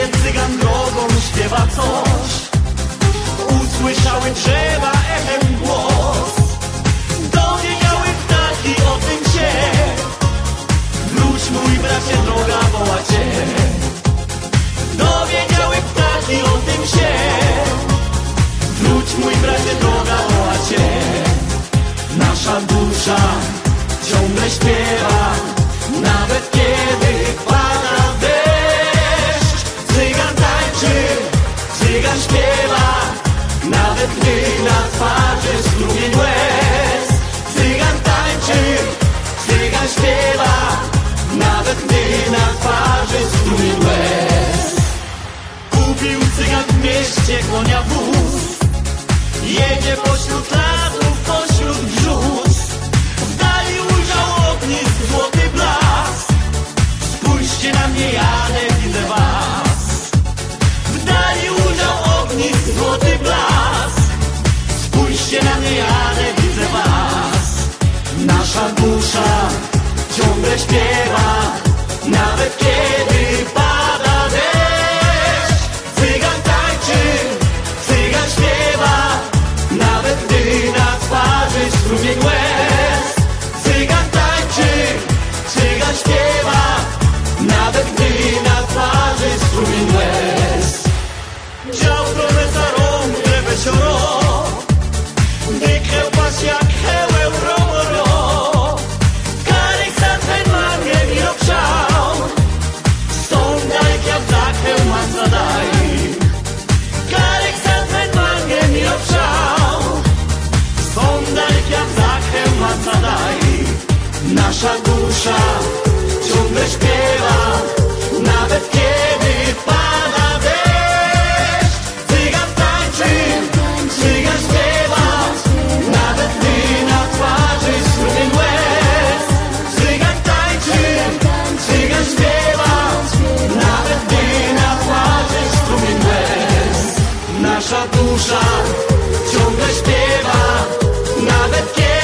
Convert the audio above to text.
Gdzie cygan drogą śpiewa coś. Usłyszały drzewa echem głos. Dowiedziały ptaki o tym się. Wróć mój bracie, droga woła cię. Dowiedziały ptaki o tym się. Wróć mój bracie, droga woła cię. Nasza dusza ciągle śpiewa Nawet kiedy Nawet gdy na twarzy strumień łez. Cygan tańczy, cygan śpiewa Nawet gdy na twarzy strumień łez. Kupił cygan w mieście konia wóz nasza dusza ciągle śpiewa, nawet kiedy. nasza dusza ciągle śpiewa, nawet kiedy pada deszcz. Cygan tańczy, cygan śpiewa, nawet gdy na twarzy strumień łez. Cygan tańczy, cygan śpiewa, nawet gdy na twarzy strumień łez. Nasza dusza ciągle śpiewa, nawet kiedy